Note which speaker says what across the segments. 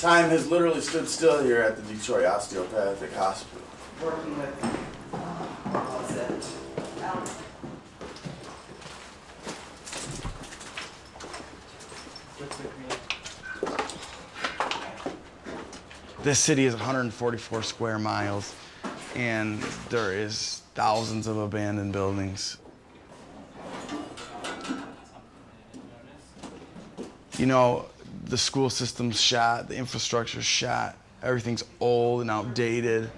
Speaker 1: Time has literally stood still here at the Detroit Osteopathic Hospital.
Speaker 2: Working with, what was it? Um,
Speaker 1: This city is 144 square miles, and there is thousands of abandoned buildings. You know, the school system's shot, the infrastructure's shot, everything's old and outdated,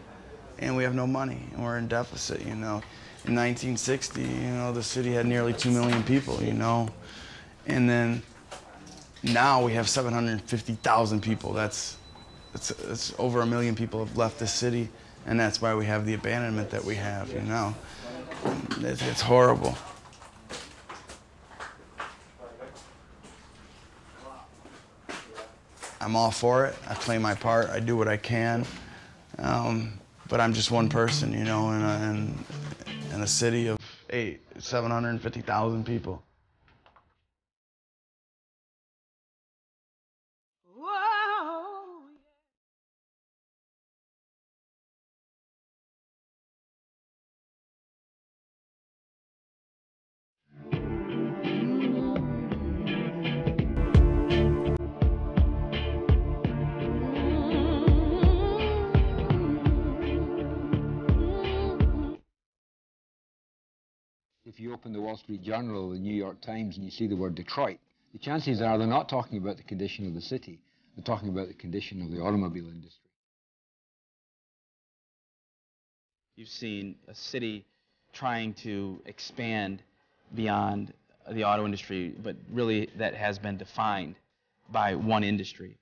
Speaker 1: and we have no money, and we're in deficit, you know. In 1960, you know, the city had nearly 2 million people, you know, and then now we have 750,000 people. That's, that's, that's over a million people have left the city, and that's why we have the abandonment that we have, you know. It's, it's horrible. I'm all for it. I play my part. I do what I can. Um, but I'm just one person, you know, in a, in, in a city of eight, 750,000 people.
Speaker 3: You open the Wall Street Journal or the New York Times and you see the word Detroit, the chances are they're not talking about the condition of the city. They're talking about the condition of the automobile industry.
Speaker 4: You've seen a city trying to expand beyond the auto industry, but really that has been defined by one industry.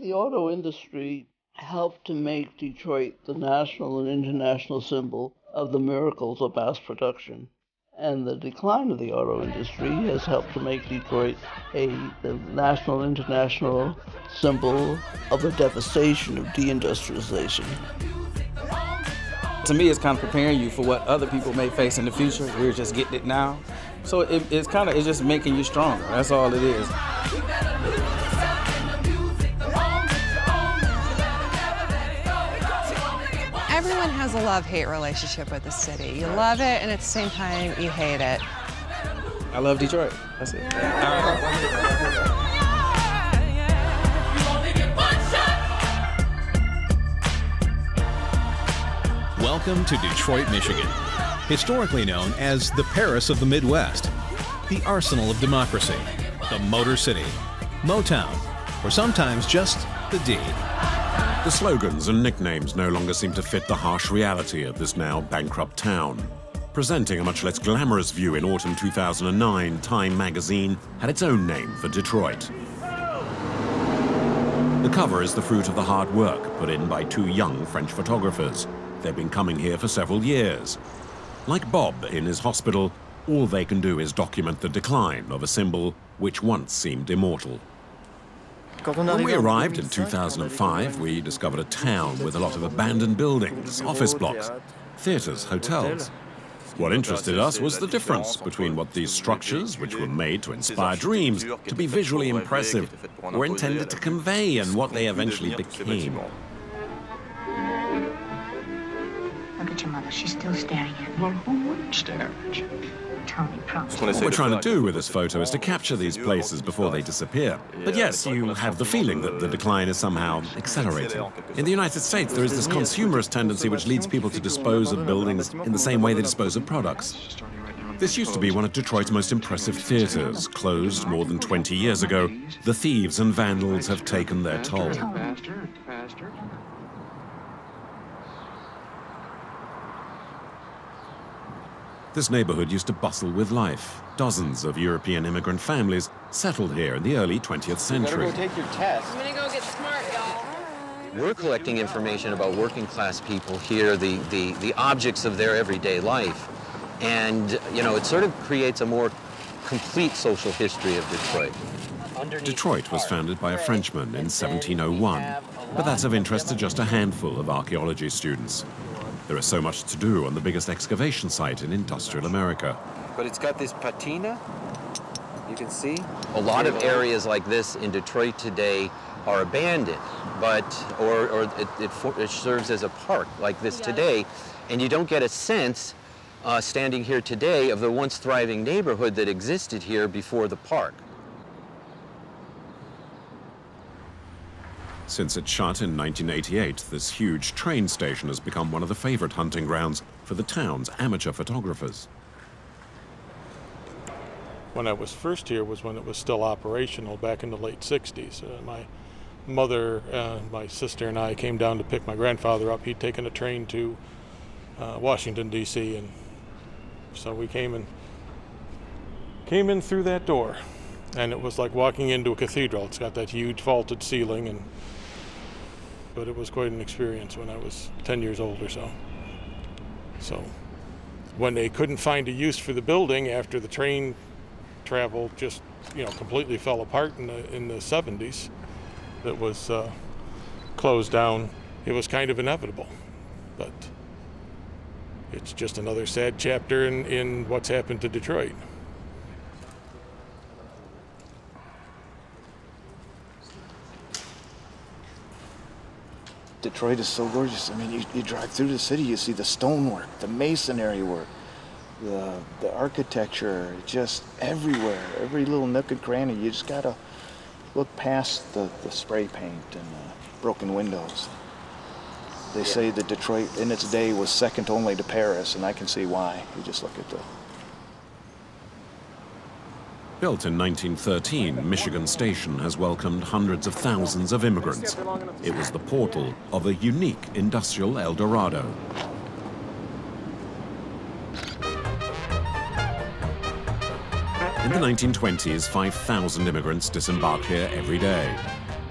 Speaker 5: The auto industry helped to make Detroit the national and international symbol of the miracles of mass production. And the decline of the auto industry has helped to make Detroit a the national and international symbol of the devastation of deindustrialization.
Speaker 6: To me, it's kind of preparing you for what other people may face in the future. We're just getting it now. So it, it's kind of, it's just making you stronger. That's all it is.
Speaker 7: Has a love-hate relationship with the city. You love it, and at the same time, you hate it.
Speaker 6: I love Detroit. That's it.
Speaker 8: Welcome to Detroit, Michigan, historically known as the Paris of the Midwest, the arsenal of democracy, the Motor City, Motown, or sometimes just the D.
Speaker 9: The slogans and nicknames no longer seem to fit the harsh reality of this now bankrupt town. Presenting a much less glamorous view in autumn 2009, Time magazine had its own name for Detroit. The cover is the fruit of the hard work put in by two young French photographers. They've been coming here for several years. Like Bob in his hospital, all they can do is document the decline of a symbol which once seemed immortal. When we arrived in 2005, we discovered a town with a lot of abandoned buildings, office blocks, theatres, hotels. What interested us was the difference between what these structures, which were made to inspire dreams, to be visually impressive, were intended to convey and what they eventually became.
Speaker 10: Look at your mother. She's still staring at me. Well, who wouldn't stare at you? Tony, promise.
Speaker 9: What we're trying to do with this photo is to capture these places before they disappear. But yes, you have the feeling that the decline is somehow accelerating. In the United States, there is this consumerist tendency which leads people to dispose of buildings in the same way they dispose of products. This used to be one of Detroit's most impressive theaters, closed more than 20 years ago. The thieves and vandals have taken their toll. This neighborhood used to bustle with life. Dozens of European immigrant families settled here in the early 20th century.
Speaker 11: Go take your test.
Speaker 7: I'm gonna go get smart, y'all.
Speaker 11: We're collecting information about working class people here, the, the, the objects of their everyday life. And, you know, it sort of creates a more complete social history of Detroit.
Speaker 9: Detroit was founded by a Frenchman in 1701, but that's of interest to just a handful of archaeology students. There is so much to do on the biggest excavation site in industrial America.
Speaker 12: But it's got this patina, you can see.
Speaker 11: A lot of areas like this in Detroit today are abandoned, but or, or it, it, it serves as a park like this today, and you don't get a sense uh, standing here today of the once thriving neighborhood that existed here before the park.
Speaker 9: Since it shut in 1988, this huge train station has become one of the favorite hunting grounds for the town's amateur photographers.
Speaker 13: When I was first here was when it was still operational back in the late 60s. Uh, my mother, uh, my sister, and I came down to pick my grandfather up. He'd taken a train to uh, Washington, D.C., and so we came and came in through that door. And it was like walking into a cathedral. It's got that huge vaulted ceiling and but it was quite an experience when I was 10 years old or so. So when they couldn't find a use for the building after the train travel just, you know, completely fell apart in the, in the 70s, that was uh, closed down, it was kind of inevitable. But it's just another sad chapter in, in what's happened to Detroit.
Speaker 14: Detroit is so gorgeous. I mean, you, you drive through the city, you see the stonework, the masonry work, the, the architecture, just everywhere, every little nook and cranny. You just gotta look past the, the spray paint and the broken windows. They say that Detroit in its day was second only to Paris, and I can see why. You just look at the
Speaker 9: Built in 1913, Michigan Station has welcomed hundreds of thousands of immigrants. It was the portal of a unique industrial El Dorado. In the 1920s, 5,000 immigrants disembarked here every day.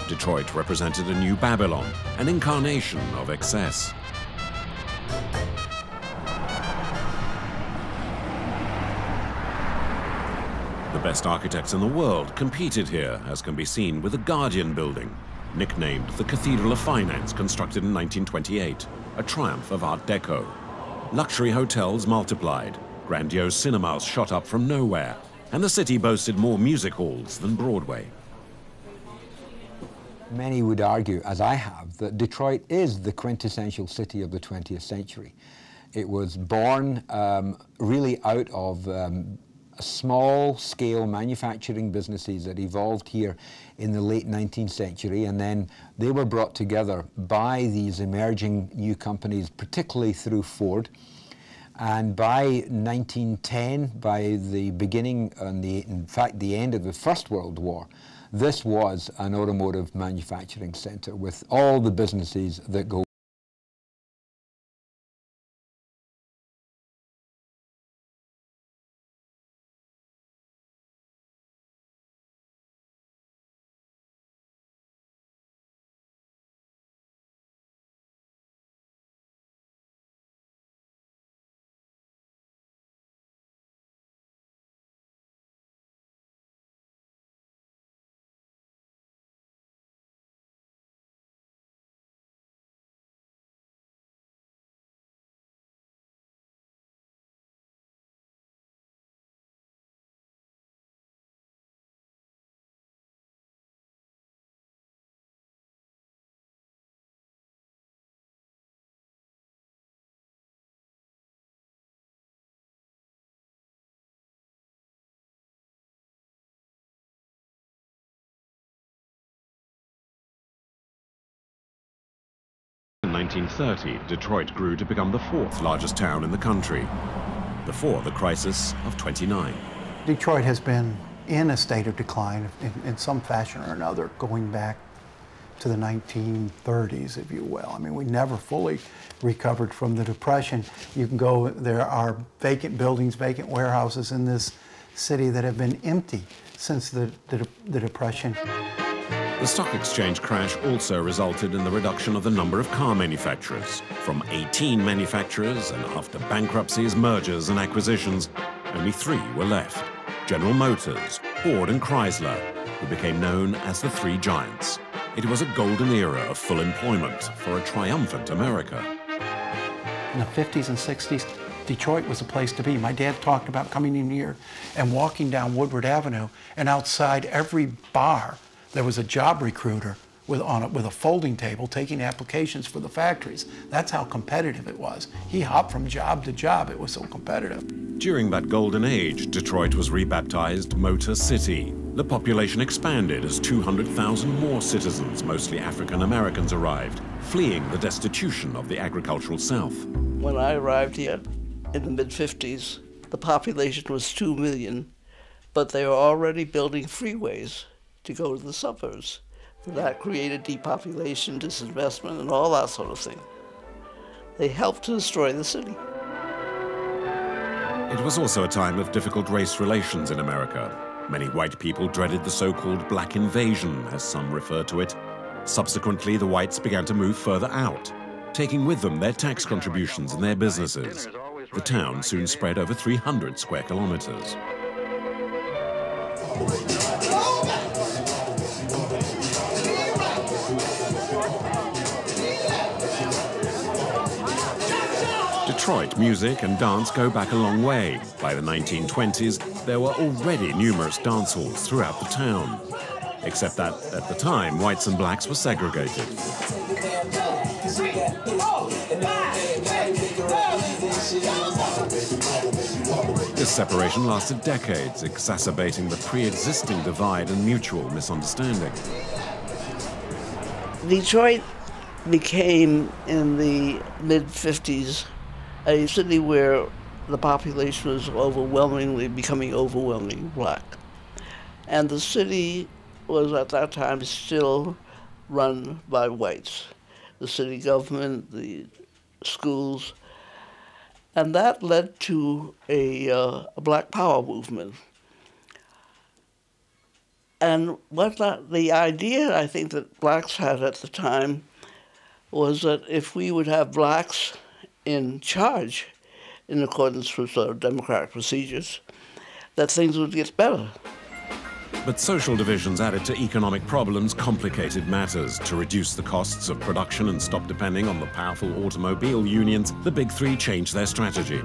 Speaker 9: Detroit represented a new Babylon, an incarnation of excess. The best architects in the world competed here, as can be seen with the Guardian Building, nicknamed the Cathedral of Finance, constructed in 1928, a triumph of Art Deco. Luxury hotels multiplied, grandiose cinemas shot up from nowhere, and the city boasted more music halls than Broadway.
Speaker 3: Many would argue, as I have, that Detroit is the quintessential city of the 20th century. It was born um, really out of um, small-scale manufacturing businesses that evolved here in the late 19th century, and then they were brought together by these emerging new companies, particularly through Ford. And by 1910, by the beginning and the, in fact, the end of the First World War, this was an automotive manufacturing center with all the businesses that go
Speaker 9: 1930, Detroit grew to become the fourth largest town in the country, before the crisis of 29.
Speaker 15: Detroit has been in a state of decline in, in, some fashion or another, going back to the 1930s, if you will. I mean, we never fully recovered from the Depression. You can go, there are vacant buildings, vacant warehouses in this city that have been empty since the, the, the Depression.
Speaker 9: The stock exchange crash also resulted in the reduction of the number of car manufacturers. From 18 manufacturers, and after bankruptcies, mergers, and acquisitions, only three were left General Motors, Ford, and Chrysler, who became known as the Three Giants. It was a golden era of full employment for a triumphant America.
Speaker 15: in the 50s and 60s, Detroit was a place to be. My dad talked about coming in here and walking down Woodward Avenue, and outside every bar, there was a job recruiter with, on a, with a folding table taking applications for the factories. That's how competitive it was. He hopped from job to job. It was so competitive.
Speaker 9: During that golden age, Detroit was rebaptized Motor City. The population expanded as 200,000 more citizens, mostly African Americans, arrived, fleeing the destitution of the agricultural South.
Speaker 5: When I arrived here in the mid 50s, the population was 2 million, but they were already building freeways to go to the suburbs. That created depopulation, disinvestment, and all that sort of thing. They helped to destroy the city.
Speaker 9: It was also a time of difficult race relations in America. Many white people dreaded the so-called black invasion, as some refer to it. Subsequently, the whites began to move further out, taking with them their tax contributions and their businesses. The town soon spread over 300 square kilometers. Oh Detroit music and dance go back a long way. By the 1920s, there were already numerous dance halls throughout the town. Except that, at the time, whites and blacks were segregated. This separation lasted decades, exacerbating the pre-existing divide and mutual misunderstanding.
Speaker 5: Detroit became, in the mid-50s, a city where the population was overwhelmingly becoming overwhelmingly black. And the city was at that time still run by whites. The city government, the schools, and that led to a, uh, a black power movement. And what the idea I think that blacks had at the time was that if we would have blacks in charge in accordance with uh, democratic procedures, that things would get better.
Speaker 9: But social divisions added to economic problems complicated matters. To reduce the costs of production and stop depending on the powerful automobile unions, the Big Three changed their strategy.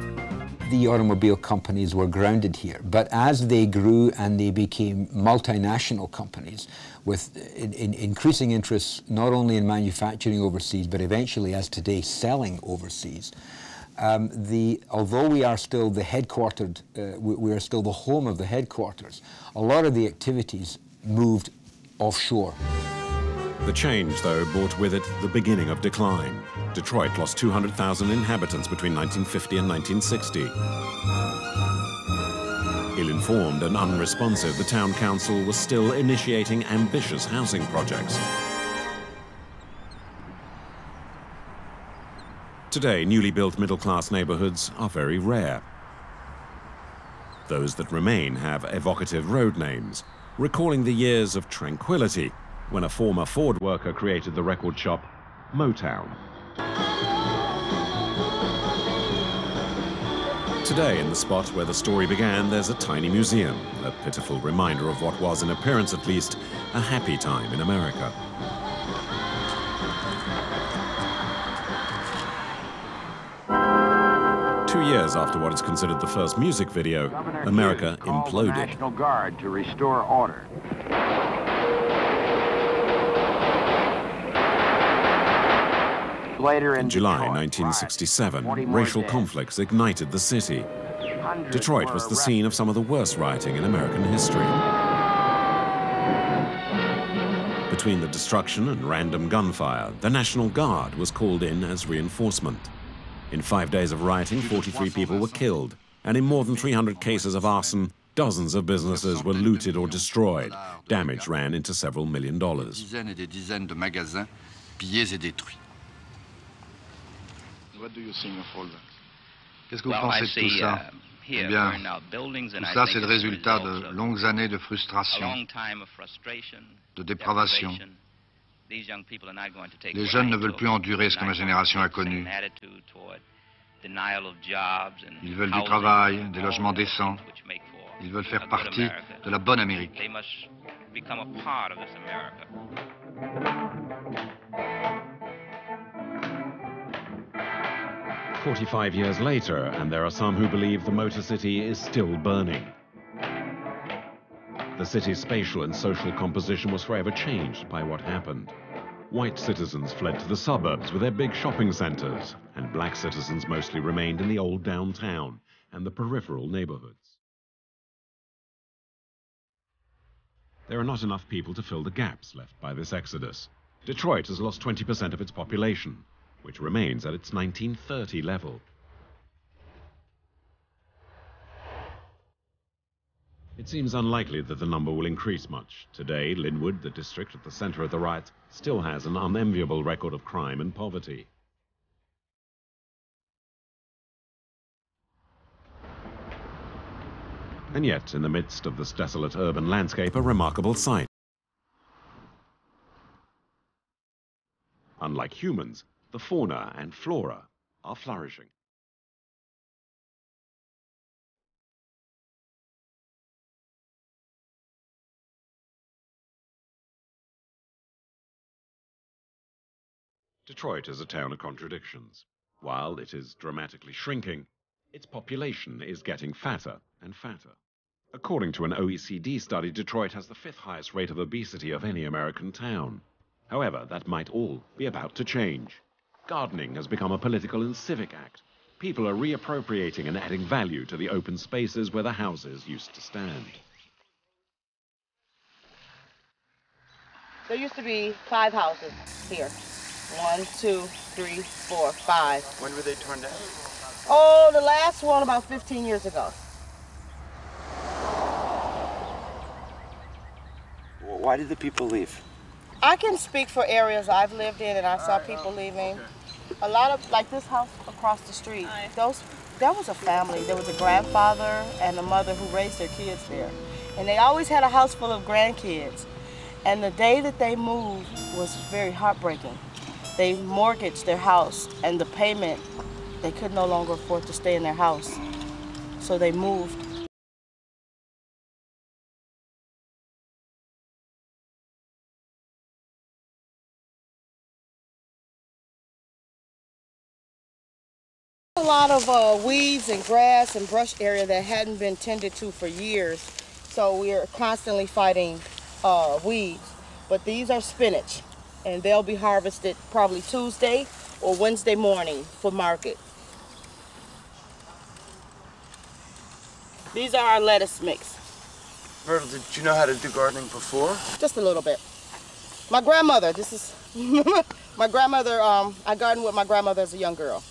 Speaker 3: The automobile companies were grounded here, but as they grew and they became multinational companies with in, in increasing interests not only in manufacturing overseas, but eventually, as today, selling overseas, um, the, although we are still the headquartered, uh, we, we, are still the home of the headquarters, a lot of the activities moved offshore.
Speaker 9: The change, though, brought with it the beginning of decline. Detroit lost 200,000 inhabitants between 1950 and 1960. Ill-informed and unresponsive, the town council was still initiating ambitious housing projects. Today, newly built middle-class neighborhoods are very rare. Those that remain have evocative road names, recalling the years of tranquility when a former Ford worker created the record shop Motown. Today, in the spot where the story began, there's a tiny museum, a pitiful reminder of what was, in appearance at least, a happy time in America. Two years after what is considered the first music video, Governor America imploded.
Speaker 16: National Guard to restore order.
Speaker 9: Later in, in July Detroit, 1967, racial dead. conflicts ignited the city. Hundreds Detroit was the scene of some of the worst rioting in American history. Between the destruction and random gunfire, the National Guard was called in as reinforcement. In five days of rioting, 43 people were killed, and in more than 300 cases of arson, dozens of businesses were looted or destroyed. Damage ran into several million dollars.
Speaker 16: Qu'est-ce que vous pensez de tout ça Eh bien, tout ça, c'est le résultat de longues années de frustration, de dépravation. Les jeunes ne veulent plus endurer ce que ma génération a connu. Ils veulent du travail, des logements décents. Ils veulent faire partie de la bonne Amérique.
Speaker 9: 45 years later, and there are some who believe the Motor City is still burning. The city's spatial and social composition was forever changed by what happened. White citizens fled to the suburbs with their big shopping centers, and black citizens mostly remained in the old downtown and the peripheral neighborhoods. There are not enough people to fill the gaps left by this exodus. Detroit has lost 20% of its population, which remains at its 1930 level. It seems unlikely that the number will increase much. Today, Linwood, the district at the center of the riots, still has an unenviable record of crime and poverty. And yet, in the midst of this desolate urban landscape, a remarkable sight. Unlike humans, the fauna and flora are flourishing. Detroit is a town of contradictions. While it is dramatically shrinking, its population is getting fatter and fatter. According to an OECD study, Detroit has the fifth highest rate of obesity of any American town. However, that might all be about to change. Gardening has become a political and civic act. People are reappropriating and adding value to the open spaces where the houses used to stand.
Speaker 17: There used to be five houses here. One, two, three, four, five.
Speaker 12: When were they torn down?
Speaker 17: Oh, the last one about 15 years ago.
Speaker 12: Why did the people leave?
Speaker 17: I can speak for areas I've lived in and I saw people leaving. A lot of, like this house across the street, those, that was a family. There was a grandfather and a mother who raised their kids there. And they always had a house full of grandkids. And the day that they moved was very heartbreaking. They mortgaged their house and the payment, they could no longer afford to stay in their house. So they moved. Lot of uh, weeds and grass and brush area that hadn't been tended to for years. So we're constantly fighting uh, weeds. But these are spinach and they'll be harvested probably Tuesday or Wednesday morning for market. These are our lettuce mix.
Speaker 12: Myrtle, did you know how to do gardening before?
Speaker 17: Just a little bit. My grandmother, this is, my grandmother, um, I gardened with my grandmother as a young girl.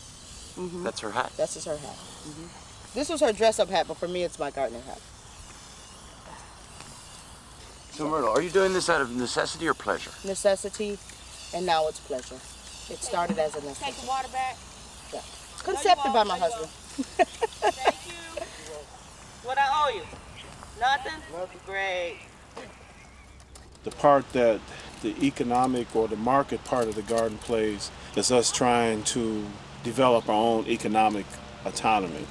Speaker 12: Mm -hmm. That's her hat?
Speaker 17: That's just her hat. Mm -hmm. This was her dress-up hat, but for me it's my gardening hat.
Speaker 12: So Myrtle, are you doing this out of necessity or pleasure?
Speaker 17: Necessity, and now it's pleasure. It started as a necessity.
Speaker 10: Take the water back.
Speaker 17: Yeah. Concepted by my husband.
Speaker 10: Thank you.
Speaker 17: What I owe you? Nothing? Nothing. Great.
Speaker 18: The part that the economic or the market part of the garden plays is us trying to develop our own economic autonomy.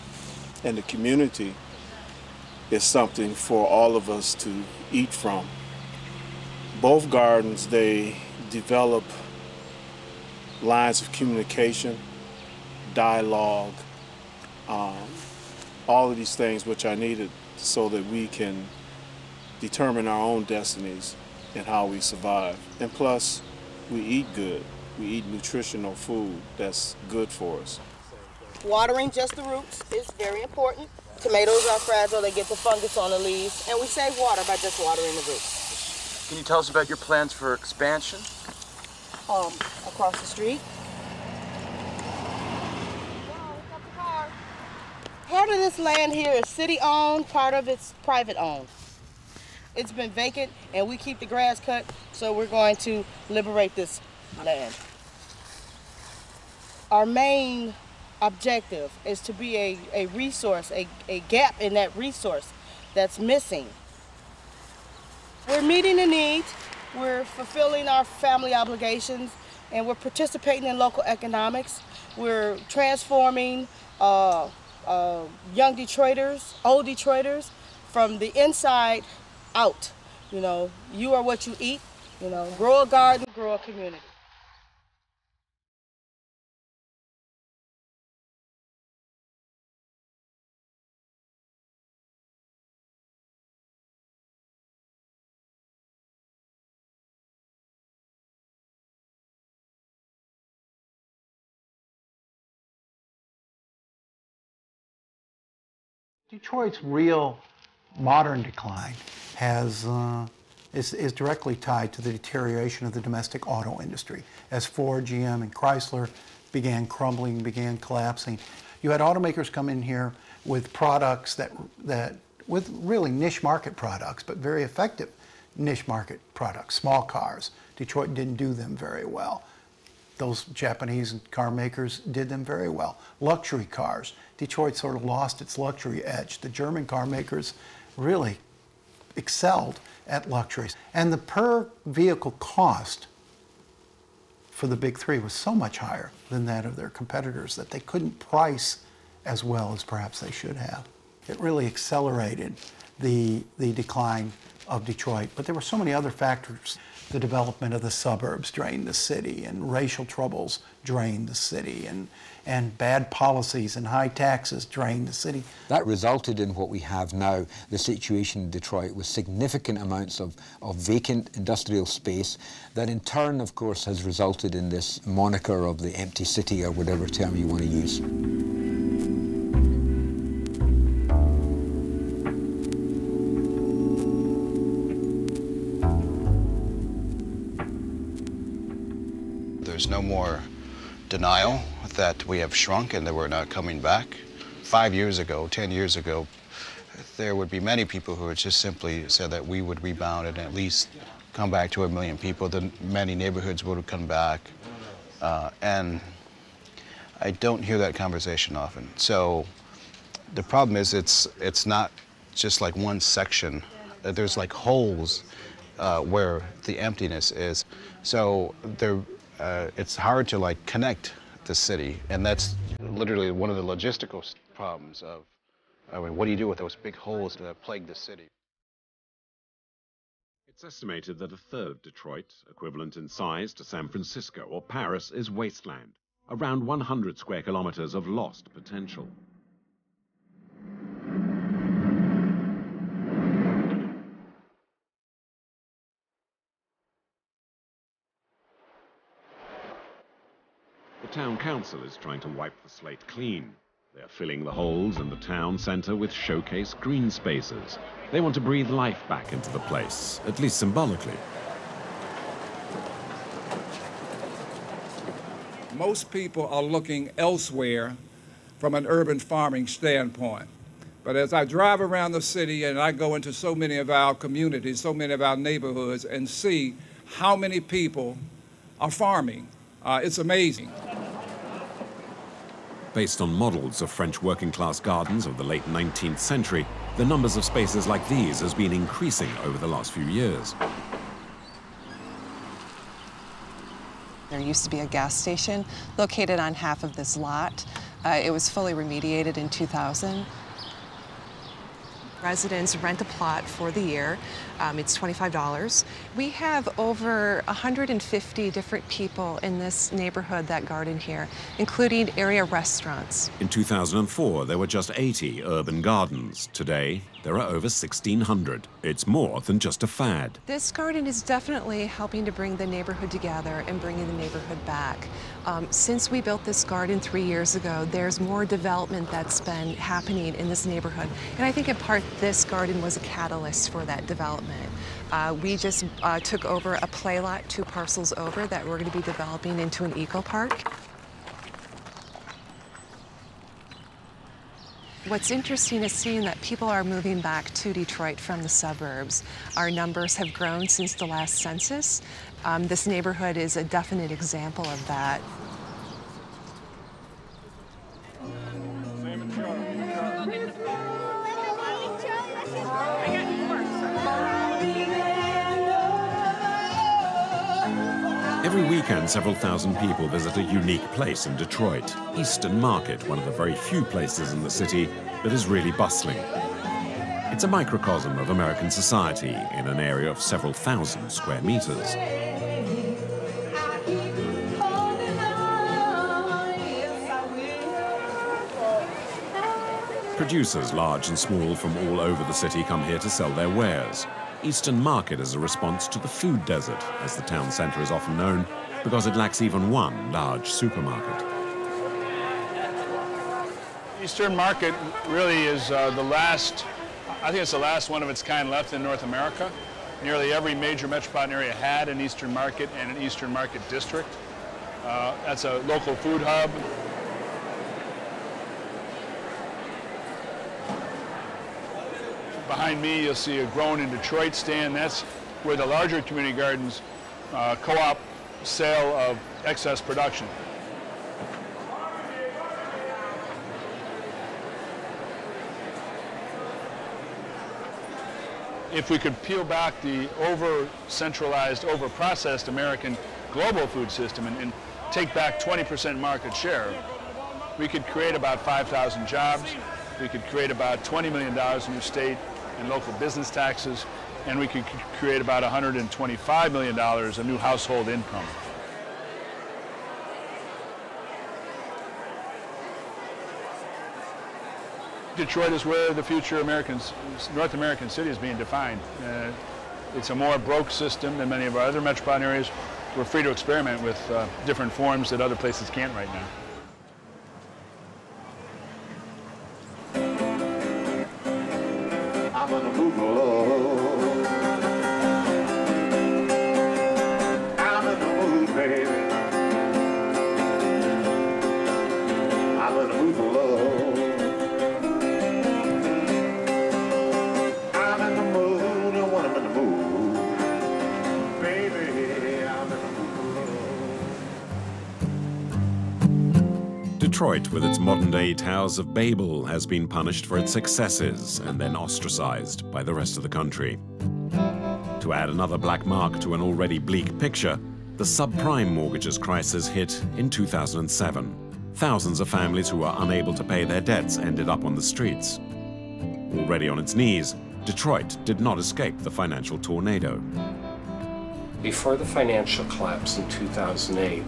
Speaker 18: And the community is something for all of us to eat from. Both gardens, they develop lines of communication, dialogue, um, all of these things which are needed so that we can determine our own destinies and how we survive. And plus, we eat good. We eat nutritional food that's good for us.
Speaker 17: Watering just the roots is very important. Tomatoes are fragile, they get the fungus on the leaves, and we save water by just watering the roots.
Speaker 12: Can you tell us about your plans for expansion?
Speaker 17: Um, across the street. Part of this land here is city owned, part of it's private owned. It's been vacant and we keep the grass cut, so we're going to liberate this land. Our main objective is to be a, a resource, a, a gap in that resource that's missing. We're meeting the need, we're fulfilling our family obligations, and we're participating in local economics. We're transforming uh, uh, young Detroiters, old Detroiters, from the inside out. You know, you are what you eat. You know, grow a garden, grow a community.
Speaker 15: Detroit's real modern decline has uh, is, is directly tied to the deterioration of the domestic auto industry. As Ford, GM, and Chrysler began crumbling, began collapsing, you had automakers come in here with products that, that with really niche market products, but very effective niche market products, small cars. Detroit didn't do them very well. Those Japanese car makers did them very well. Luxury cars. Detroit sort of lost its luxury edge. The German car makers really excelled at luxuries. And the per vehicle cost for the big three was so much higher than that of their competitors that they couldn't price as well as perhaps they should have. It really accelerated the, the decline of Detroit. But there were so many other factors. The development of the suburbs drained the city, and racial troubles drained the city, and, and bad policies and high taxes drained the city.
Speaker 3: That resulted in what we have now, the situation in Detroit with significant amounts of, of vacant industrial space that in turn, of course, has resulted in this moniker of the empty city or whatever term you want to use.
Speaker 19: More denial that we have shrunk and that we're not coming back. Five years ago, 10 years ago, there would be many people who would just simply said that we would rebound and at least come back to a million people. Then many neighborhoods would have come back. Uh, and I don't hear that conversation often. So the problem is it's, it's not just like one section. There's like holes uh, where the emptiness is. So there, uh, it's hard to like connect the city, and that's literally one of the logistical problems of, I mean, what do you do with those big holes that plague the city?
Speaker 9: It's estimated that a third of Detroit, equivalent in size to San Francisco or Paris, is wasteland, around 100 square kilometers of lost potential. Town council is trying to wipe the slate clean. They're filling the holes in the town centre with showcase green spaces. They want to breathe life back into the place, at least symbolically.
Speaker 20: Most people are looking elsewhere from an urban farming standpoint. But as I drive around the city and I go into so many of our communities, so many of our neighborhoods, and see how many people are farming, uh, it's amazing.
Speaker 9: Based on models of French working-class gardens of the late 19th century, the numbers of spaces like these has been increasing over the last few years.
Speaker 7: There used to be a gas station located on half of this lot. Uh, it was fully remediated in 2000. Residents rent a plot for the year. Um, it's $25. We have over 150 different people in this neighborhood that garden here, including area restaurants.
Speaker 9: In 2004, there were just 80 urban gardens. Today, there are over 1,600. It's more than just a fad.
Speaker 7: This garden is definitely helping to bring the neighborhood together and bringing the neighborhood back. Um, since we built this garden three years ago, there's more development that's been happening in this neighborhood. And I think in part this garden was a catalyst for that development. Uh, we just uh, took over a play lot two parcels over that we're going to be developing into an eco park. What's interesting is seeing that people are moving back to Detroit from the suburbs. Our numbers have grown since the last census. Um, this neighborhood is a definite example of that.
Speaker 9: Weekend, several thousand people visit a unique place in Detroit, Eastern Market, one of the very few places in the city that is really bustling. It's a microcosm of American society in an area of several thousand square meters. Producers, large and small, from all over the city come here to sell their wares. Eastern Market is a response to the food desert, as the town centre is often known, because it lacks even one large supermarket.
Speaker 21: Eastern Market really is uh, the last, I think it's the last one of its kind left in North America. Nearly every major metropolitan area had an Eastern Market and an Eastern Market district. Uh, that's a local food hub. Behind me, you'll see a Grown in Detroit stand. That's where the larger community gardens uh, co-op sale of excess production. if we could peel back the over-centralized, over-processed American global food system and, and take back 20% market share, we could create about 5,000 jobs, we could create about $20 million in new state and local business taxes, and we could create about $125 million of new household income. Detroit is where the future Americans, North American city is being defined. Uh, it's a more broke system than many of our other metropolitan areas. We're free to experiment with uh, different forms that other places can't right now.
Speaker 9: With its modern-day Towers of Babel, has been punished for its successes and then ostracized by the rest of the country. To add another black mark to an already bleak picture, the subprime mortgages crisis hit in 2007. Thousands of families who were unable to pay their debts ended up on the streets. Already on its knees, Detroit did not escape the financial tornado.
Speaker 22: Before the financial collapse in 2008,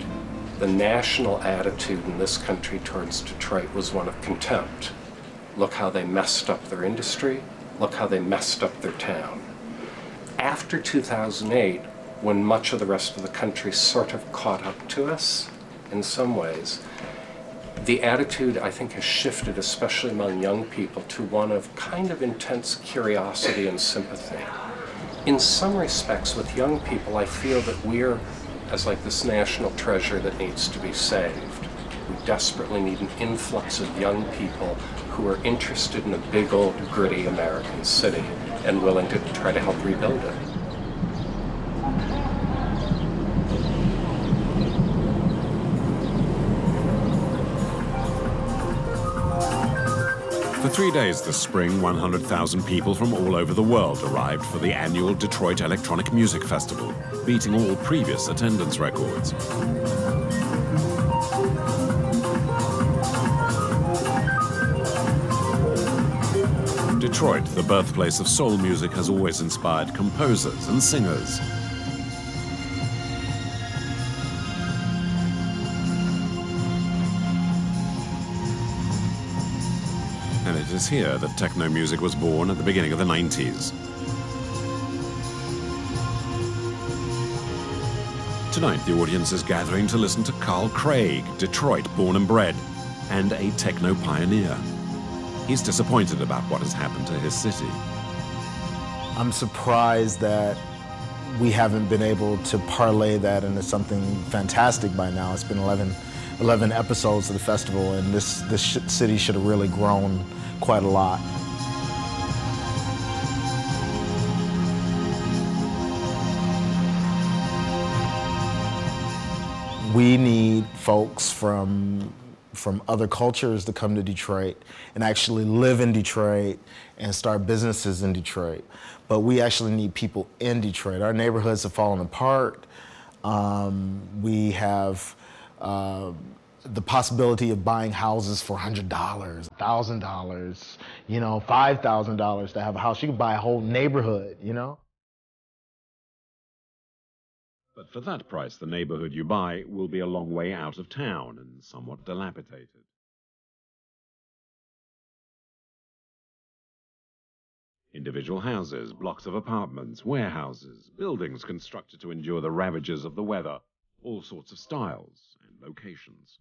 Speaker 22: the national attitude in this country towards Detroit was one of contempt. Look how they messed up their industry. Look how they messed up their town. After 2008, when much of the rest of the country sort of caught up to us in some ways, the attitude, I think, has shifted, especially among young people, to one of kind of intense curiosity and sympathy. In some respects, with young people, I feel that we're as like this national treasure that needs to be saved. We desperately need an influx of young people who are interested in a big old gritty American city and willing to try to help rebuild it.
Speaker 9: Three days this spring, 100,000 people from all over the world arrived for the annual Detroit Electronic Music Festival, beating all previous attendance records. Detroit, the birthplace of soul music, has always inspired composers and singers. Is here that techno music was born at the beginning of the 90s. Tonight, the audience is gathering to listen to Carl Craig, Detroit born and bred, and a techno pioneer. He's disappointed about what has happened to his city.
Speaker 23: I'm surprised that we haven't been able to parlay that into something fantastic by now. It's been 11, 11 episodes of the festival, and this, this city should have really grown quite a lot. We need folks from from other cultures to come to Detroit and actually live in Detroit and start businesses in Detroit. But we actually need people in Detroit. Our neighborhoods have fallen apart. Um, we have uh, the possibility of buying houses for $100, $1,000, you know, $5,000 to have a house. You could buy a whole neighborhood, you know?
Speaker 9: But for that price, the neighborhood you buy will be a long way out of town and somewhat dilapidated. Individual houses, blocks of apartments, warehouses, buildings constructed to endure the ravages of the weather, all sorts of styles and locations.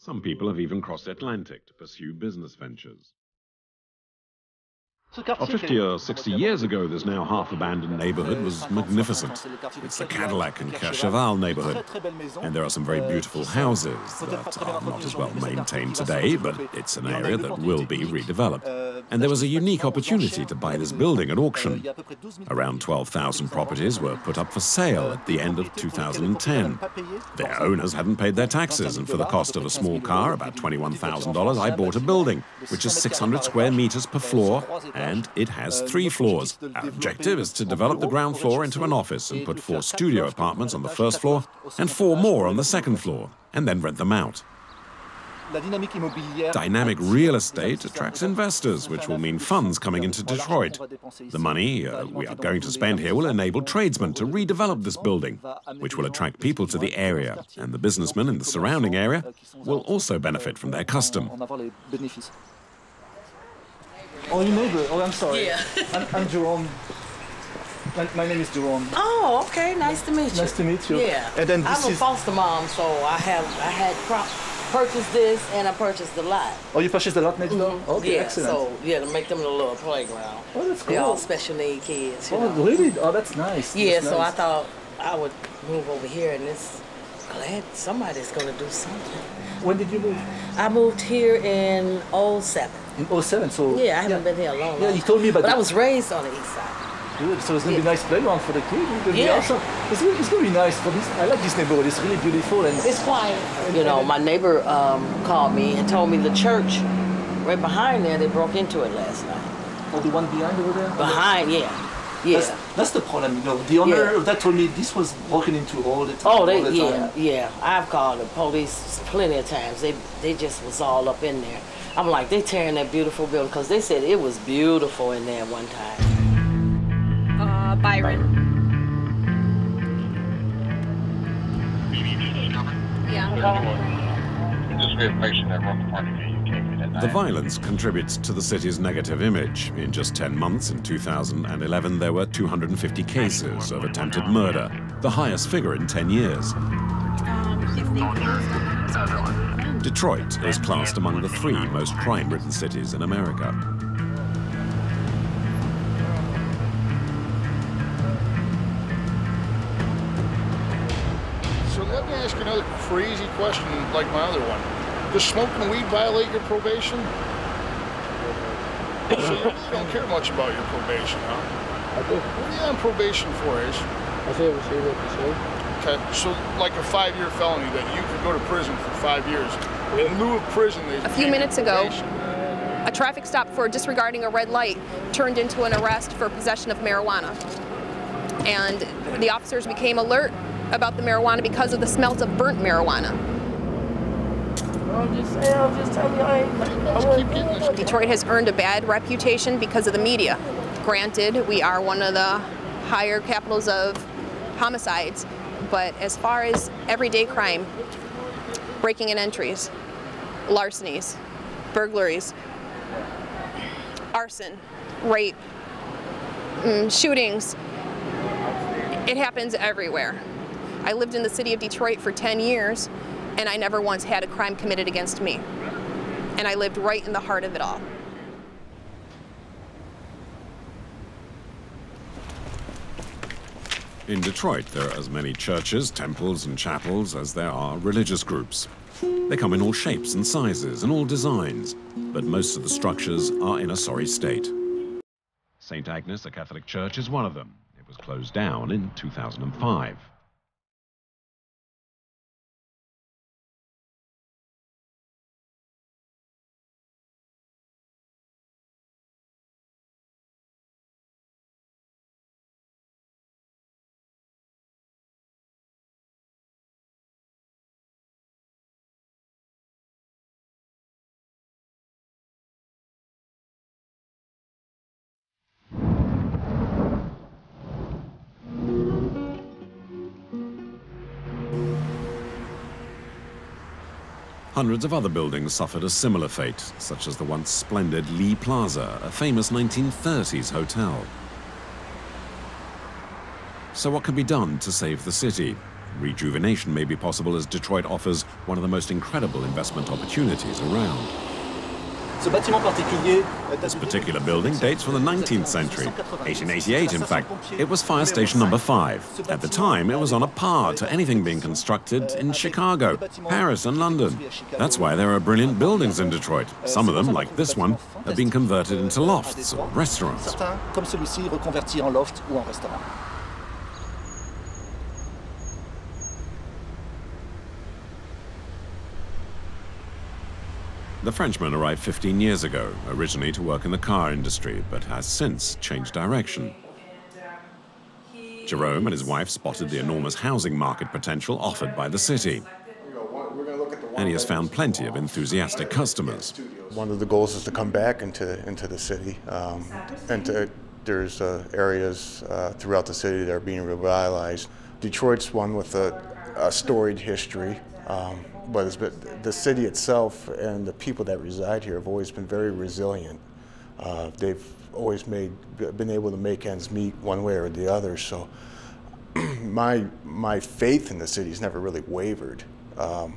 Speaker 9: Some people have even crossed the Atlantic to pursue business ventures. Well, 50 or 60 years ago, this now half-abandoned neighborhood was magnificent. It's the Cadillac and Courchevel neighborhood. And there are some very beautiful houses that are not as well maintained today, but it's an area that will be redeveloped. And there was a unique opportunity to buy this building at auction. Around 12,000 properties were put up for sale at the end of 2010. Their owners hadn't paid their taxes, and for the cost of a small car, about $21,000, I bought a building, which is 600 square meters per floor and it has three floors. Our objective is to develop the ground floor into an office and put four studio apartments on the first floor and four more on the second floor, and then rent them out. Dynamic real estate attracts investors, which will mean funds coming into Detroit. The money uh, we are going to spend here will enable tradesmen to redevelop this building, which will attract people to the area, and the businessmen in the surrounding area will also benefit from their custom.
Speaker 24: Oh, your neighbor. Oh, I'm sorry.
Speaker 25: Yeah.
Speaker 24: I'm, I'm Jerome. My, my, name is Jerome.
Speaker 25: Oh, okay. Nice to meet you.
Speaker 24: Nice to meet you.
Speaker 25: Yeah.
Speaker 24: And then
Speaker 25: I'm a foster mom, so I have I had purchased this and I purchased the lot.
Speaker 24: Oh, you purchased the lot next door?
Speaker 25: Mm-hmm.
Speaker 24: Okay,
Speaker 25: yeah,
Speaker 24: excellent.
Speaker 25: So yeah, to make them a little playground.
Speaker 24: Oh, that's cool.
Speaker 25: They're all special need kids.
Speaker 24: oh,
Speaker 25: know?
Speaker 24: really? Oh, that's nice.
Speaker 25: Yeah.
Speaker 24: That's
Speaker 25: so
Speaker 24: nice.
Speaker 25: I thought I would move over here, and it's glad somebody's gonna do something.
Speaker 24: When did you move?
Speaker 25: I moved here in 07.
Speaker 24: In 07, so...
Speaker 25: Yeah, I haven't been here a long, long
Speaker 24: Yeah, you told me about
Speaker 25: But
Speaker 24: the-
Speaker 25: I was raised on the east side.
Speaker 24: Good. So it's gonna
Speaker 25: Yeah.
Speaker 24: be a nice playground for the kids. It's gonna be
Speaker 25: Yeah.
Speaker 24: awesome. It's gonna, it's gonna be nice for this. I like this neighborhood. It's really beautiful and
Speaker 25: It's quiet. You know, my neighbor um, called me and told me the church right behind there, they broke into it last night.
Speaker 24: Oh, the one behind over there.
Speaker 25: Behind, yeah. Yeah.
Speaker 24: That's, that's the problem. You know, the owner
Speaker 25: Yeah.
Speaker 24: of that told me this was broken into all the time.
Speaker 25: Oh, they
Speaker 24: the
Speaker 25: yeah,
Speaker 24: time.
Speaker 25: yeah. I've called the police plenty of times. They they just was all up in there. I'm like, they tearing that beautiful building because they said it was beautiful in there one time.
Speaker 26: Uh, Byron.
Speaker 9: The violence contributes to the city's negative image. In just 10 months in 2011, there were 250 cases of attempted murder, the highest figure in 10 years. Detroit is classed among the three most crime-ridden cities in America.
Speaker 27: So let me ask you another crazy question like my other one. Does smoking weed violate your probation? so you really don't care much about your probation, huh? I do. What are you on probation for, Ace?
Speaker 28: I say receive it to say.
Speaker 27: Okay, so like a five-year felony that you could go to prison for five years. In lieu of prison, they
Speaker 29: A few minutes ago, a traffic stop for disregarding a red light turned into an arrest for possession of marijuana. And the officers became alert about the marijuana because of the smells of burnt marijuana.
Speaker 28: I'm just saying, I'm just telling you, I. I keep getting this.
Speaker 29: Detroit has earned a bad reputation because of the media. Granted, we are one of the higher capitals of homicides, but as far as everyday crime, breaking and entries, larcenies, burglaries, arson, rape, mm, shootings, it happens everywhere. I lived in the city of Detroit for 10 years, and I never once had a crime committed against me. And I lived right in the heart of it all.
Speaker 9: In Detroit, there are as many churches, temples, and chapels as there are religious groups. They come in all shapes and sizes and all designs, but most of the structures are in a sorry state. St. Agnes, a Catholic church, is one of them. It was closed down in 2005. Hundreds of other buildings suffered a similar fate, such as the once splendid Lee Plaza, a famous 1930s hotel. So what can be done to save the city? Rejuvenation may be possible as Detroit offers one of the most incredible investment opportunities around. This particular building dates from the 19th century. 1888, in fact. It was fire station number five. At the time, it was on a par to anything being constructed in Chicago, Paris, and London. That's why there are brilliant buildings in Detroit. Some of them, like this one, have been converted into lofts or restaurants. The Frenchman arrived 15 years ago, originally to work in the car industry, but has since changed direction. Jerome and his wife spotted the enormous housing market potential offered by the city. And he has found plenty of enthusiastic customers.
Speaker 30: One of the goals is to come back into, into the city. Um, and to, there's uh, areas uh, throughout the city that are being revitalized. Detroit's one with a, a storied history. Um, but it's been, the city itself and the people that reside here have always been very resilient. Uh, they've always made been able to make ends meet one way or the other. So my my faith in the city has never really wavered. Um,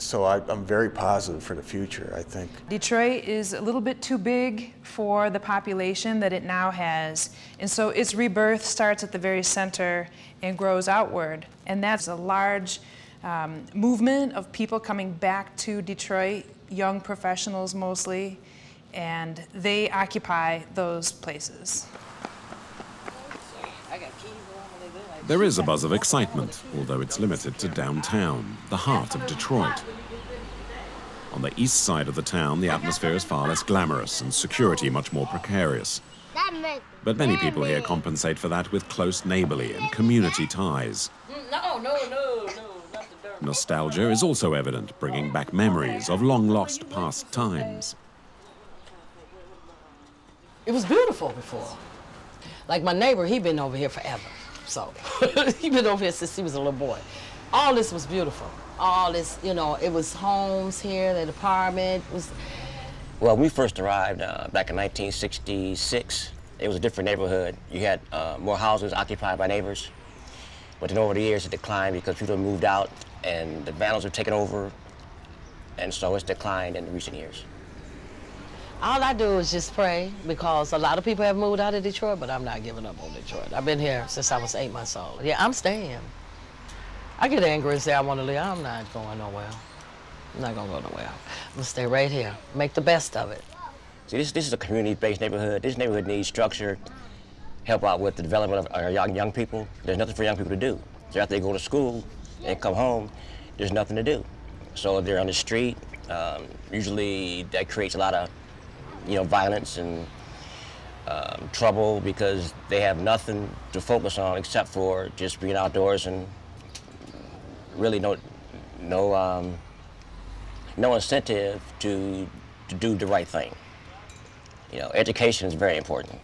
Speaker 30: so I, am very positive for the future, I think.
Speaker 31: Detroit is a little bit too big for the population that it now has. And so its rebirth starts at the very center and grows outward. And that's a large um, movement of people coming back to Detroit, young professionals mostly, and they occupy those places.
Speaker 9: There is a buzz of excitement, although it's limited to downtown, the heart of Detroit. On the east side of the town, the atmosphere is far less glamorous and security much more precarious. But many people here compensate for that with close neighborly and community ties.
Speaker 25: No, no, no, no.
Speaker 9: Nostalgia is also evident, bringing back memories of long-lost past times.
Speaker 25: It was beautiful before. Like my neighbor, he been over here forever. So he been over here since he was a little boy. All this was beautiful. All this, you know, it was homes here, the apartment was.
Speaker 32: Well, we first arrived uh, back in 1966, it was a different neighborhood. You had uh, more houses occupied by neighbors. But then over the years, it declined because people moved out and the vandals have taken over, and so it's declined in recent years.
Speaker 25: All I do is just pray because a lot of people have moved out of Detroit, but I'm not giving up on Detroit. I've been here since I was eight months old. Yeah, I'm staying. I get angry and say I want to leave. I'm not going nowhere. I'm not going to go nowhere. I'm going to stay right here, make the best of it.
Speaker 32: See, this, this is a community-based neighborhood. This neighborhood needs structure, help out with the development of our young, young people. There's nothing for young people to do. So after they go to school, and come home, there's nothing to do. So they're on the street, um, usually that creates a lot of, you know, violence and um, trouble because they have nothing to focus on except for just being outdoors and really no, no, um, no incentive to, to do the right thing. You know, education is very important.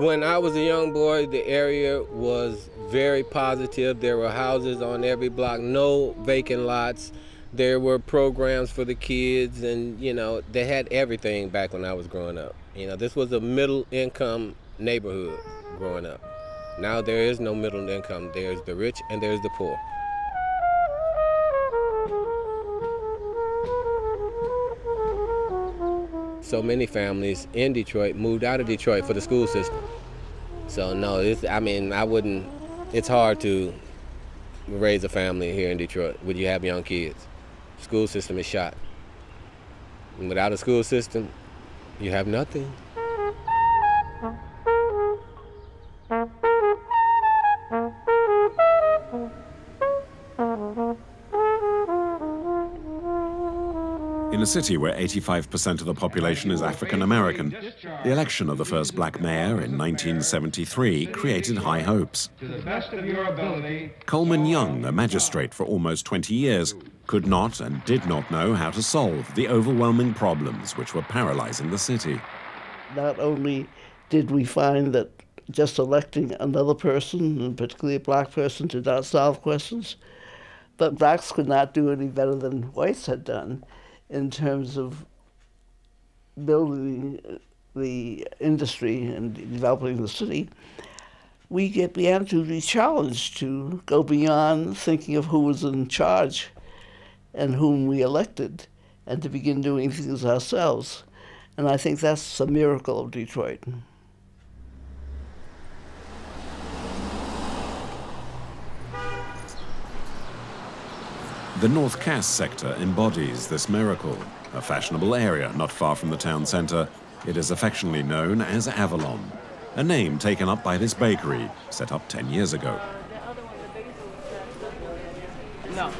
Speaker 22: When I was a young boy, the area was very positive. There were houses on every block, no vacant lots. There were programs for the kids, and you know, they had everything back when I was growing up. You know, this was a middle income neighborhood growing up. Now there is no middle income. There's the rich and there's the poor. So many families in Detroit moved out of Detroit for the school system. So no, I mean, I wouldn't, it's hard to raise a family here in Detroit when you have young kids. School system is shot. And without a school system, you have nothing.
Speaker 9: City where 85% of the population is African American, the election of the first black mayor in 1973 created high hopes. Coleman Young, a magistrate for almost 20 years, could not and did not know how to solve the overwhelming problems which were paralyzing the city.
Speaker 33: Not only did we find that just electing another person, and particularly a black person, did not solve questions, but blacks could not do any better than whites had done in terms of building
Speaker 5: the industry and developing the city, we get, began to be challenged to go beyond thinking of who was in charge and whom we elected and to begin doing things ourselves. And I think that's a miracle of Detroit.
Speaker 9: The North Cass sector embodies this miracle. A fashionable area not far from the town centre, it is affectionately known as Avalon, a name taken up by this bakery, set up 10 years ago.
Speaker 34: No.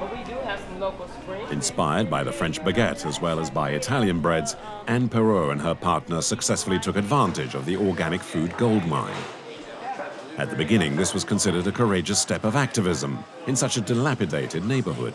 Speaker 34: But we do have some local springs.
Speaker 9: Inspired by the French baguette as well as by Italian breads, Anne Perrault and her partner successfully took advantage of the organic food gold mine. At the beginning, this was considered a courageous step of activism in such a dilapidated neighborhood.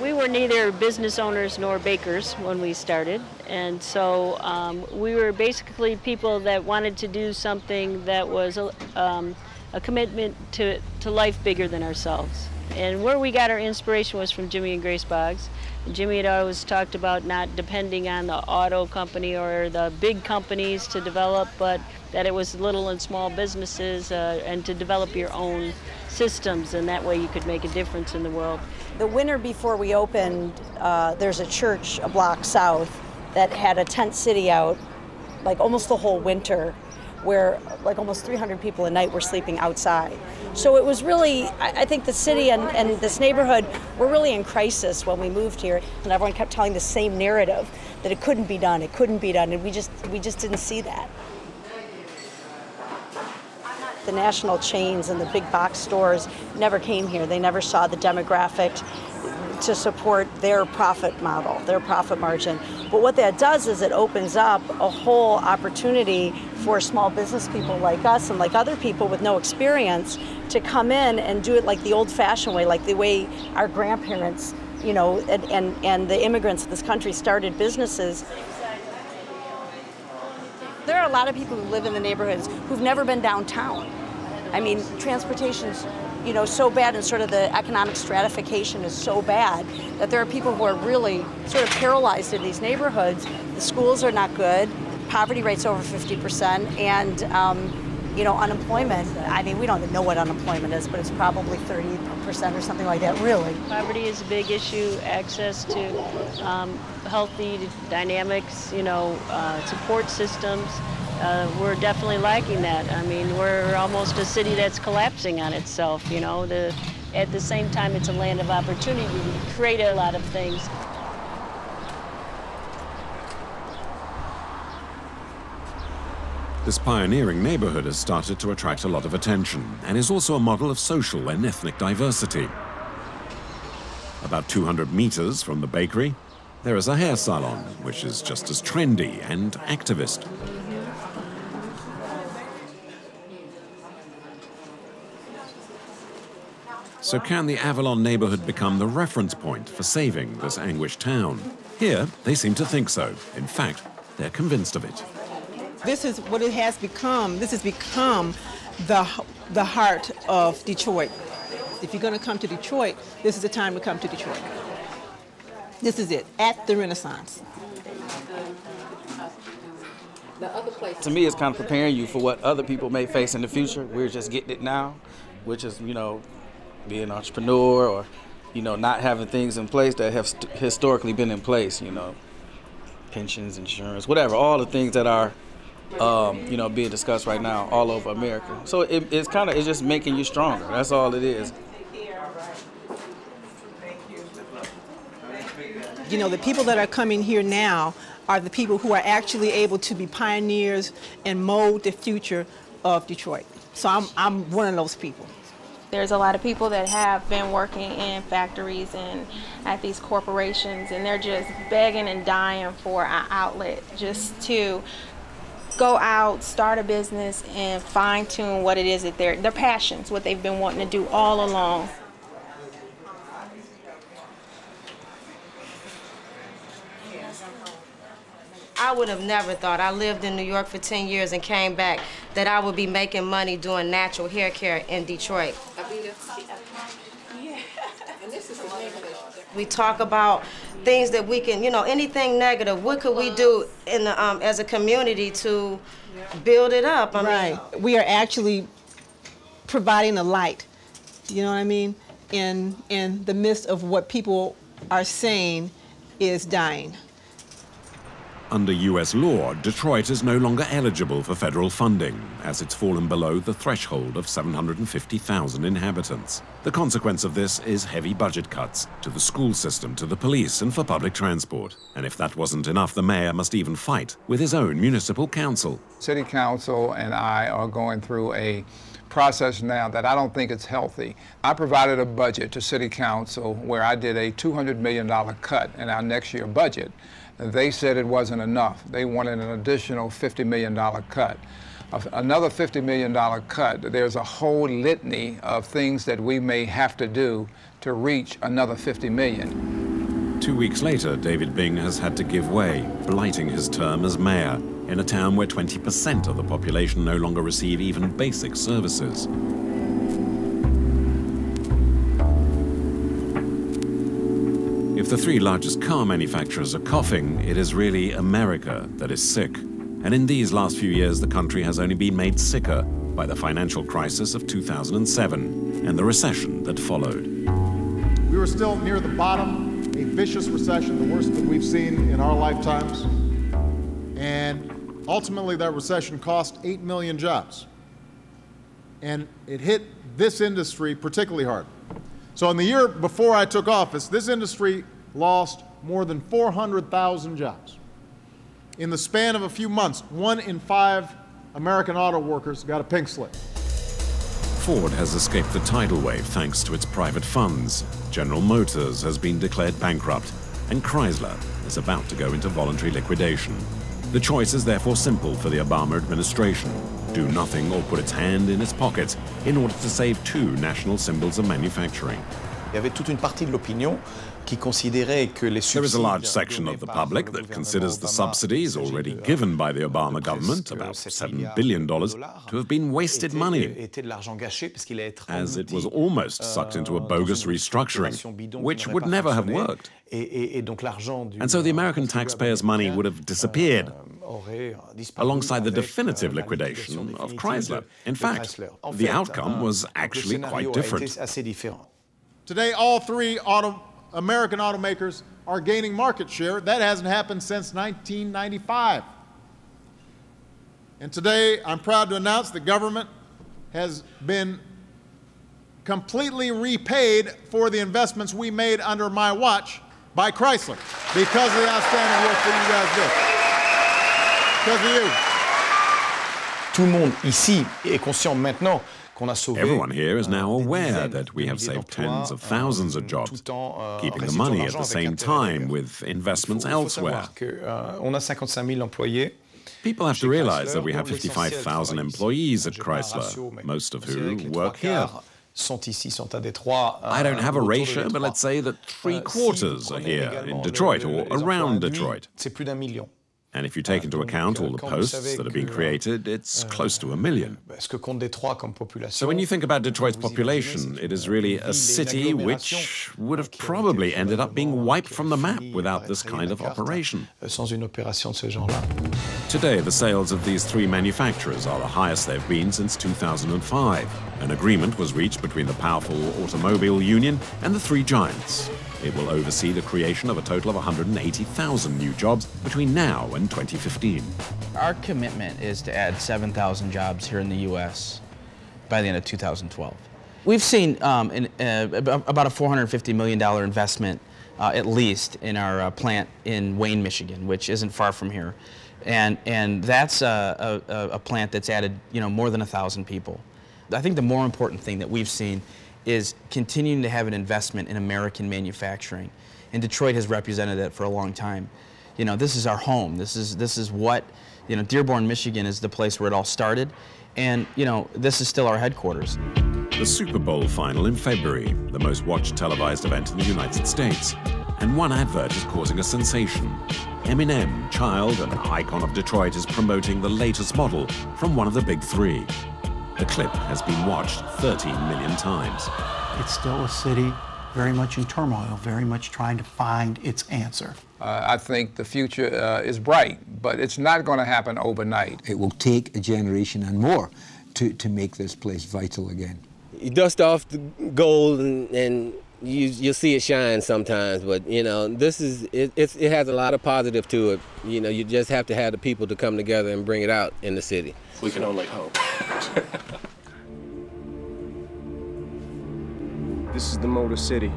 Speaker 35: We were neither business owners nor bakers when we started, and so um, we were basically people that wanted to do something that was a, um, a commitment to, to life bigger than ourselves. And where we got our inspiration was from Jimmy and Grace Boggs. Jimmy had always talked about not depending on the auto company or the big companies to develop, but that it was little and small businesses uh, and to develop your own systems, and that way you could make a difference in the world.
Speaker 36: The winter before we opened, uh, there's a church a block south that had a tent city out like almost the whole winter where like almost 300 people a night were sleeping outside. So it was really, I, think the city and, and this neighborhood were really in crisis when we moved here, and everyone kept telling the same narrative that it couldn't be done, it couldn't be done, and we just we just didn't see that. The national chains and the big box stores never came here. They never saw the demographic to support their profit model, their profit margin. But what that does is it opens up a whole opportunity for small business people like us and like other people with no experience to come in and do it like the old fashioned way, like the way our grandparents, you know, and, and, and the immigrants of this country started businesses. There are a lot of people who live in the neighborhoods who've never been downtown. I mean, transportation's you know so bad and sort of the economic stratification is so bad that there are people who are really sort of paralyzed in these neighborhoods. The schools are not good, poverty rate's over 50%, and um, you know unemployment. I mean, we don't even know what unemployment is, but it's probably 30% or something like that. Really,
Speaker 35: poverty is a big issue. Access to um, healthy dynamics, you know, uh, support systems uh, we're definitely lacking that. I mean, we're almost a city that's collapsing on itself, you know. The, at the same time, it's a land of opportunity. We create a lot of things.
Speaker 9: This pioneering neighborhood has started to attract a lot of attention and is also a model of social and ethnic diversity. About 200 meters from the bakery, there is a hair salon, which is just as trendy and activist. So can the Avalon neighborhood become the reference point for saving this anguished town? Here, they seem to think so. In fact, they're convinced of it.
Speaker 37: This is what it has become. This has become the, the heart of Detroit. If you're going to come to Detroit, this is the time to come to Detroit. This is it, at the Renaissance.
Speaker 38: To me, it's kind of preparing you for what other people may face in the future. We're just getting it now, which is, you know, being an entrepreneur or, you know, not having things in place that have st- historically been in place, you know, pensions, insurance, whatever, all the things that are, um, you know, being discussed right now all over America. So it, it's kind of, it's just making you stronger. That's all it is.
Speaker 37: You know, the people that are coming here now are the people who are actually able to be pioneers and mold the future of Detroit. So I'm, I'm one of those people.
Speaker 26: There's a lot of people that have been working in factories and at these corporations, and they're just begging and dying for an outlet just to go out, start a business, and fine tune what it is that they're, their passions, what they've been wanting to do all along.
Speaker 17: I would have never thought. I lived in New York for 10 years and came back that I would be making money doing natural hair care in Detroit. We talk about
Speaker 39: things that we can, you know, anything negative. What could we do in the, um, as a community to build it up? I
Speaker 37: right.
Speaker 39: Mean,
Speaker 37: we are actually providing a light. You know what I mean? In in the midst of what people are saying is dying.
Speaker 9: Under US law, Detroit is no longer eligible for federal funding, as it's fallen below the threshold of 750,000 inhabitants. The consequence of this is heavy budget cuts to the school system, to the police, and for public transport. And if that wasn't enough, the mayor must even fight with his own municipal council.
Speaker 40: City council and I are going through a process now that I don't think it's healthy. I provided a budget to City Council where I did a $200 million cut in our next year budget. They said it wasn't enough. They wanted an additional $50 million cut. Another $50 million cut, there's a whole litany of things that we may have to do to reach another 50 million.
Speaker 9: Two weeks later, David Bing has had to give way, blighting his term as mayor in a town where 20% of the population no longer receive even basic services. The three largest car manufacturers are coughing, it is really America that is sick. And in these last few years, the country has only been made sicker by the financial crisis of 2007 and the recession that followed.
Speaker 41: We were still near the bottom, a vicious recession, the worst that we've seen in our lifetimes. And ultimately, that recession cost 8 million jobs. And it hit this industry particularly hard. So in the year before I took office, this industry lost more than 400,000 jobs. In the span of a few months, one in five American auto workers got a pink slip.
Speaker 9: Ford has escaped the tidal wave thanks to its private funds. General Motors has been declared bankrupt, and Chrysler is about to go into voluntary liquidation. The choice is therefore simple for the Obama administration do nothing or put its hand in its pocket in order to save two national symbols of manufacturing.
Speaker 42: Il y avait toute une partie de l'opinion qui considérait que les
Speaker 9: There is a large section of the public that considers the subsidies already given by the Obama government, about $7 billion, to have been wasted money, as it was almost sucked into a bogus restructuring, which would never have worked. And so the American taxpayers' money would have disappeared alongside the definitive liquidation of Chrysler. In fact, the outcome was actually quite different.
Speaker 41: Today, all three auto, American automakers are gaining market share. That hasn't happened since 1995. And today, I'm proud to announce the government has been completely repaid for the investments we made under my watch by Chrysler because of the outstanding work that you guys did. Because of you.
Speaker 42: Tout le monde ici est conscient maintenant
Speaker 9: Everyone here is now aware that we have saved tens of thousands of jobs,
Speaker 42: euh,
Speaker 9: keeping the money at the same time with investments elsewhere.
Speaker 42: euh,
Speaker 9: People have to realize that we have 55,000 employees at Chrysler, most of who work here. I don't have a ratio, but let's say that three quarters are here in Detroit or around Detroit. And if you take into account all the posts that have been created, it's close to a million. So when you think about Detroit's population, it is really a city which would have probably ended up being wiped from the map without this kind of operation. Today, the sales of these three manufacturers are the highest they've been since 2005. An agreement was reached between the powerful automobile union and the three giants. It will oversee the creation of a total of 180,000 new jobs between now and 2015.
Speaker 38: Our commitment is to add 7,000 jobs here in the U.S. by the end of 2012. We've seen um, in, uh, about a $450 million investment, uh, at least, in our uh, plant in Wayne, Michigan, which isn't far from here. And, and that's a, a, a plant that's added you know, more than 1,000 people. I think the more important thing that we've seen is continuing to have an investment in American manufacturing. And Detroit has represented that for a long time. You know, this is our home. This is, this is what, you know, Dearborn, Michigan is the place where it all started. And, you know, this is still our headquarters.
Speaker 9: The Super Bowl final in February, the most watched televised event in the United States. And one advert is causing a sensation. Eminem, child and icon of Detroit, is promoting the latest model from one of the big three. The clip has been watched 30 million times.
Speaker 43: It's still a city
Speaker 15: very much in turmoil, very much trying to find its answer.
Speaker 40: Uh, I think the future uh, is bright, but it's not going to happen overnight.
Speaker 3: It will take a generation and more to, to make this place vital again.
Speaker 22: You dust off the gold and, and you you'll see it shine sometimes, but you know this is it, it has a lot of positive to it. You know, you just have to have the people to come together and bring it out in the city.
Speaker 44: We can only hope.
Speaker 14: this is the Motor City.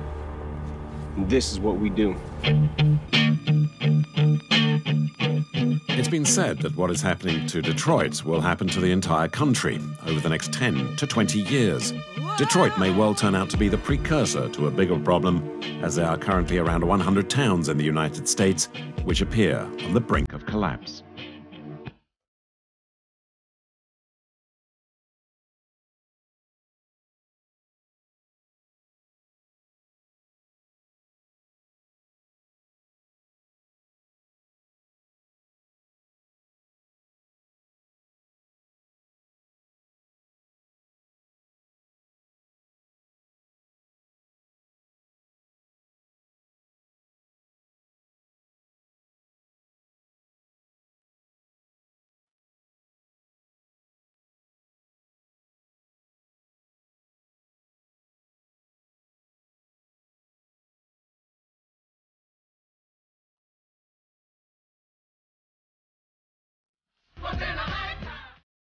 Speaker 14: This is what we do.
Speaker 9: It's been said that what is happening to Detroit will happen to the entire country over the next 10 to 20 years. Detroit may well turn out to be the precursor to a bigger problem, as there are currently around 100 towns in the United States which appear on the brink of collapse.